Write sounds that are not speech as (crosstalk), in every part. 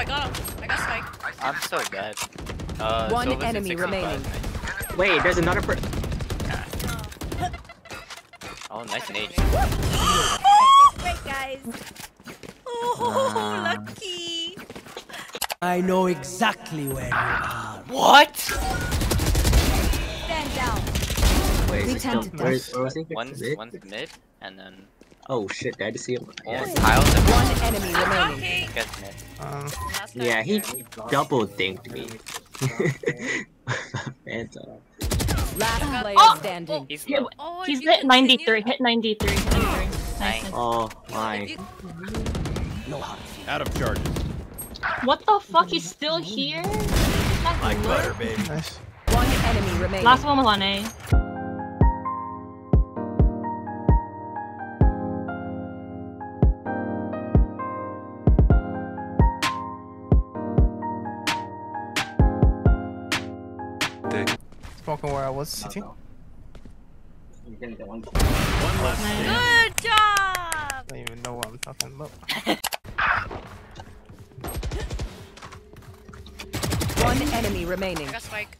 I got him. I got Spike. I'm so bad. Uh, One Sova's enemy remaining. Wait, there's another per- Oh, nice nade. Great guys. Oh, lucky. I know exactly where you are. What? Stand down. Wait, We is it still- where, where was he? One's one's mid, and then Oh shit, did I just see him? Yeah, one's tiles and One enemy remaining. Okay. gets. Uh, yeah he double dinked me. (laughs) Phantom. Last player Oh! standing. He's Yeah. Oh, He's if you hit 93, hit 93, hit 93. Nice. Nice. Oh my. you, no hard Out of charges. What the fuck? He's still here? That's Like butter, baby. nice. One enemy remaining. Last one was on A. Spoken where I was sitting. Oh, no. One, Good job! I don't even know what I'm talking about. (laughs) one enemy remaining. I.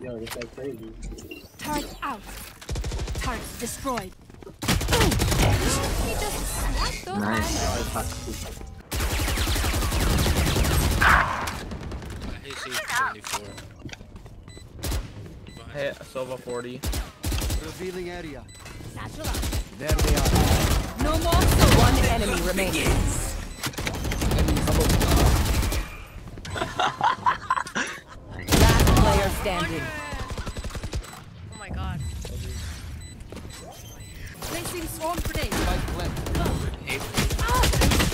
Yo, this crazy. Turret out. Turret destroyed. nice. I hit hit, Silva 40. Revealing area. Satchel up. There they are. No more. So one the enemy remains. Last player standing. Oh my god. Placing swarm grenade. Ah,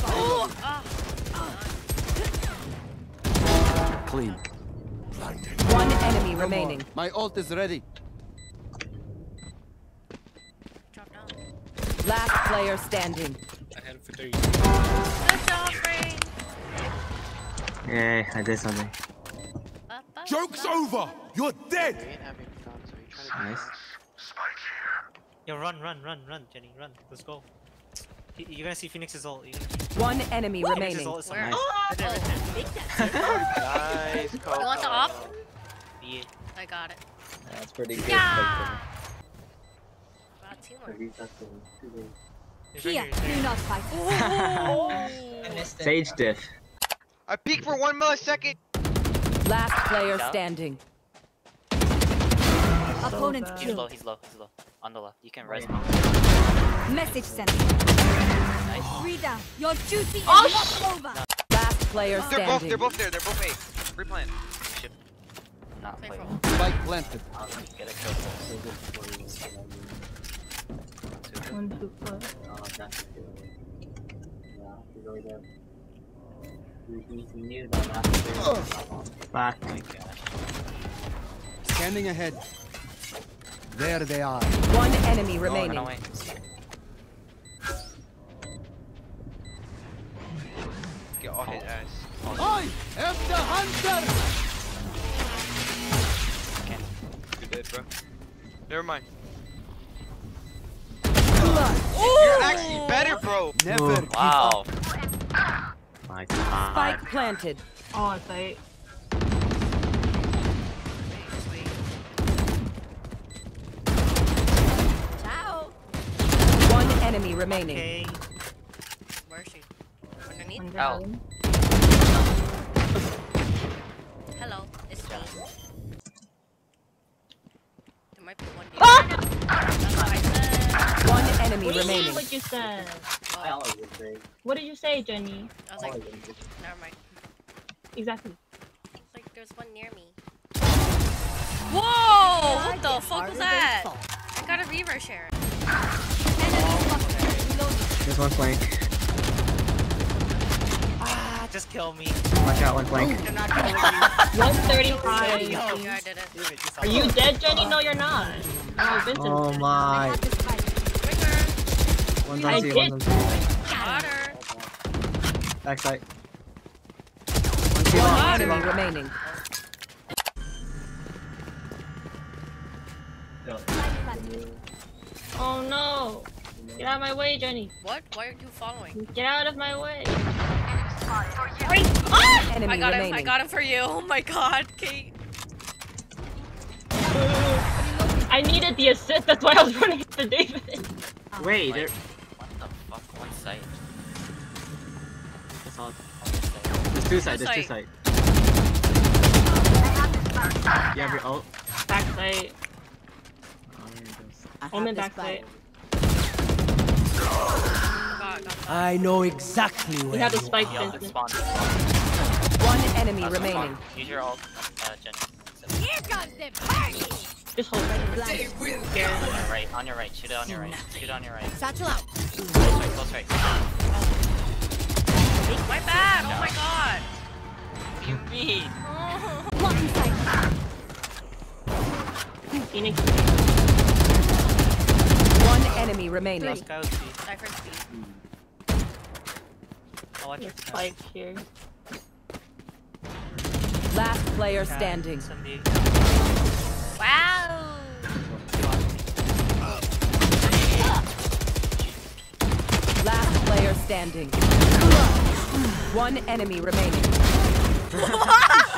oh, ah, ah. Clean. One enemy remaining. My ult is ready. Last player standing. Good job, Ray. Yay, I did something. Ba, ba, Joke's over! You're dead! Nice. Yo, run, run, run, run, Jenny, run. Let's go. You're gonna see Phoenix's ult. You're One enemy Phoenix's remaining. ult is Nice. Right there, right (laughs) there. Big that. Nice, Coco. You want the op? Yeah. I got it. That's pretty good. Yeah. Wow, teamwork. Here, here, it's right do not fight. (laughs) Oh. Sage diff. I peeked for one millisecond. Last player Yeah. standing. Opponent He's killed. low, he's low, he's low. On the left. You can res him. Message sent. Three down. Your duty is Oh, not over. Last player They're both. standing. They're both there. They're both A. Replant. Not Play play. for well. Spike planted. I'll Get a kill. One, two, four. Back. Oh my gosh. Scanning ahead. There they are. One enemy Oh, remaining. no. Get all his ass. I am the hunter. Dead, bro. Never mind. Oh. You're actually better, bro. Never give Wow. My god. Spike planted. Oh, it's like. Ciao. One enemy remaining. Okay. Where is she? Underneath? One Ow. down. Hello, it's me. There might be one here. Ah! That's what I said. One enemy What do you mean remaining. what you said? Oh, What did you say, Jenny? I was like, never mind. Exactly. It's like there's one near me. Whoa! What the fuck was that? I got a reaver share. There's one flank. Ah, just kill me. Watch out, one flank. They're not killing (laughs) me. 135. Yeah, I did it. Damn it, you Are you dead, Jenny? No, you're not. Oh, Vincent. Oh my. Have this fight. One's I on C, did. one's on C. Got her. Backside. One enemy remaining. Oh no. Get out of my way, Jenny. What? Why are you following? Get out of my way. Ah! Enemy I got him. I got him for you. Oh my god, Kate. I needed the assist, that's why I was (laughs) running after David. Wait, there. That's all. One site. There's two sides. There's two side. You have your ult. Backside. Here it goes. Omen backside. God, God. I know exactly where We have the you spike are. Yo, spawn. One enemy Uh, remaining. Use your ult, uh, Jenny. Here comes the party. Just hold it. On your right, on your right. Shoot it on your right. Shoot it on your right. Satchel out. Close right, close right. Phoenix. One enemy remaining. Last guy was B. Cypher speed. I'll watch your Spike here. Last player standing. Wow. Last player standing. One enemy remaining. (laughs)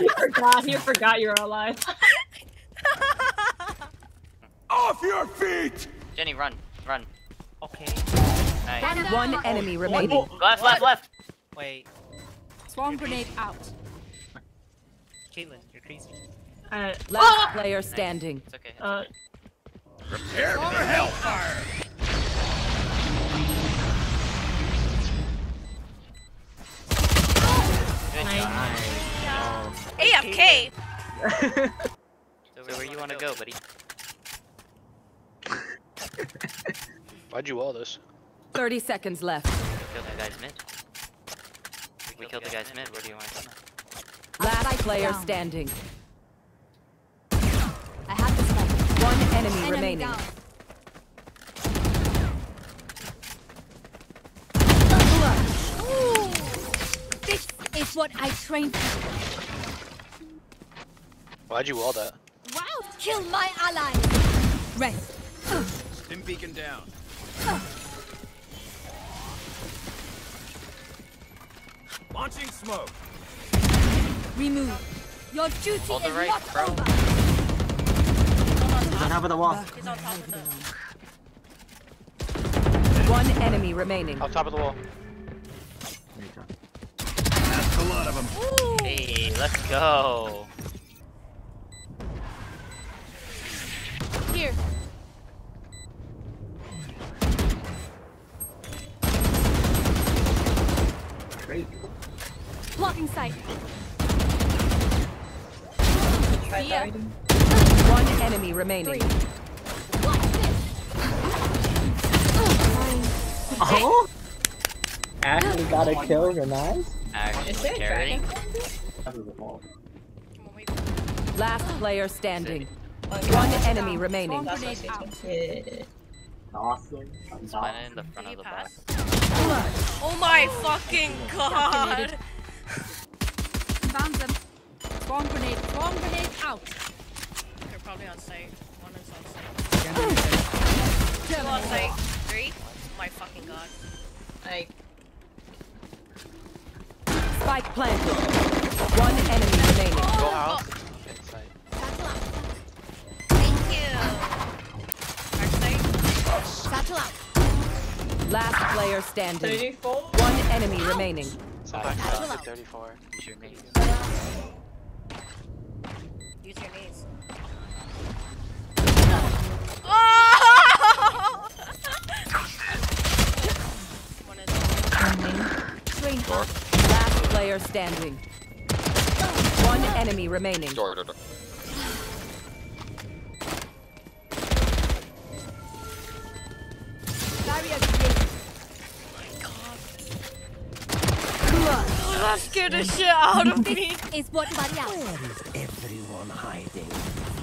You forgot, you forgot you're alive. Off your feet! Jenny, run, run. Okay. Nice. One enemy remaining. Left, left, left. Wait. Swarm grenade out. Caitlyn, you're crazy. Uh, Last player standing. It's okay. It's uh, okay. Prepare for hellfire! Good nice. job. AFK. (laughs) So where you want to go, buddy? Why'd you all this? 30 seconds left. We killed the guy's mid. We killed the guy's mid. Where do you want to come? Last Spike player down. standing. I have the spike. One enemy Enemy remaining. down. Ooh. This is what I trained for. Why'd you all that? Wow! Kill my ally. Rest. Stim beacon down. Launching smoke. Remove. Your duty Hold is right, not bro. over. He's on top of the wall. He's on top of the. One enemy remaining. On top of the wall. Great job. That's a lot of them. Hey, let's go. Here. Great. Blocking sight. Here. One enemy remaining. What's? Oh! Ashley got a kill. You're nice. Actually, carrying. Last player standing. One enemy remaining. Swarm grenade out. Awesome. Spawn in the front of the box. Oh my fucking god. Found them. Swarm grenade. Swarm grenade out. They're probably on site. One is on site. Two on site. Three. Oh my fucking god. Spike planted. One enemy remaining. Go Oh, out. Inside. thank you. Back. Satchel out. Last player standing. 34? One enemy remaining. Side. Satchel Side. out. 34. Use your nades. Use your knees. Oh! One is Train out. Last player standing. One enemy remaining. Door, door, door. That scared the shit out of me. Is what buddy out. Where is everyone hiding?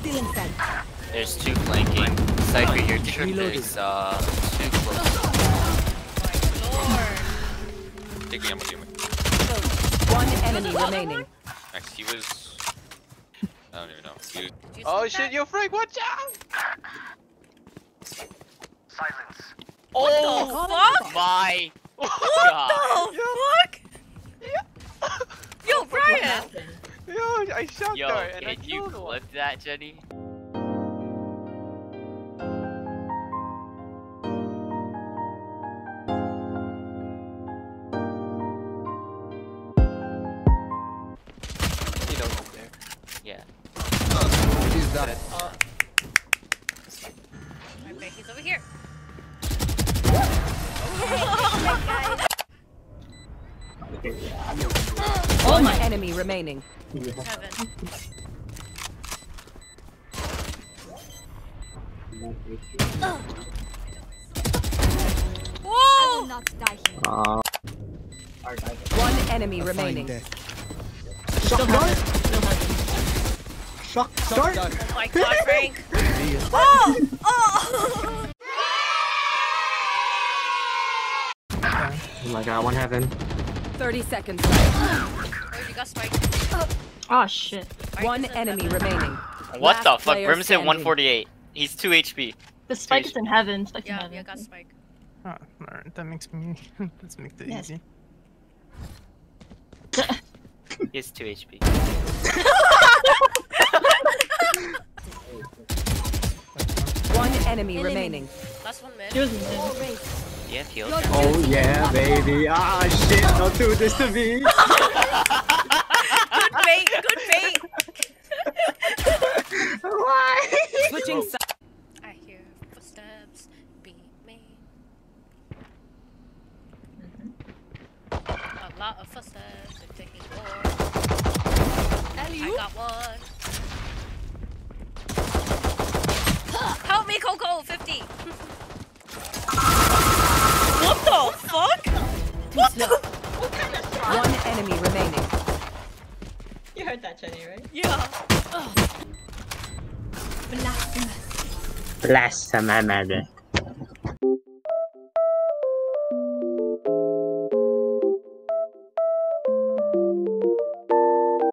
Still inside. There's two flanking. Cypher, your trip Reloading. is uh too close. Lord. Take the ammo, give me. One enemy remaining. Next, he was. I don't even know. He... Did you Oh shit, that? yo, Frank, watch out! What the fuck? My What god. the fuck? Brian! Yo, I shot Yo, her and I can you killed one. that, Jenny? You know, over there. Yeah. He's done it. Okay, he's over here. (laughs) One enemy remaining. Heaven. I Whoa! will not die here. Uh, One enemy Find remaining. death. shock dart? Shock dart? Oh my god, (laughs) Frank. Oh! Oh! Oh my god, one heaven. 30 seconds left. Oh, you got spiked. Oh shit. One enemy remaining. What Last the fuck? player Brim's hit 148. He's 2 HP. The spike is in heaven. Spike's in Yeah, heaven. yeah, got spike. Ah, alright, that makes me (laughs) let's make it Yes. easy. He has 2 HP. (laughs) One enemy Enemy. remaining. Last one mid. She was in All mid. race. Do you have heals? Your Oh yeah, baby. Ah shit, don't do this to me. (laughs) that, Jenny, right? Yeah. blasphemous. Bless my mother.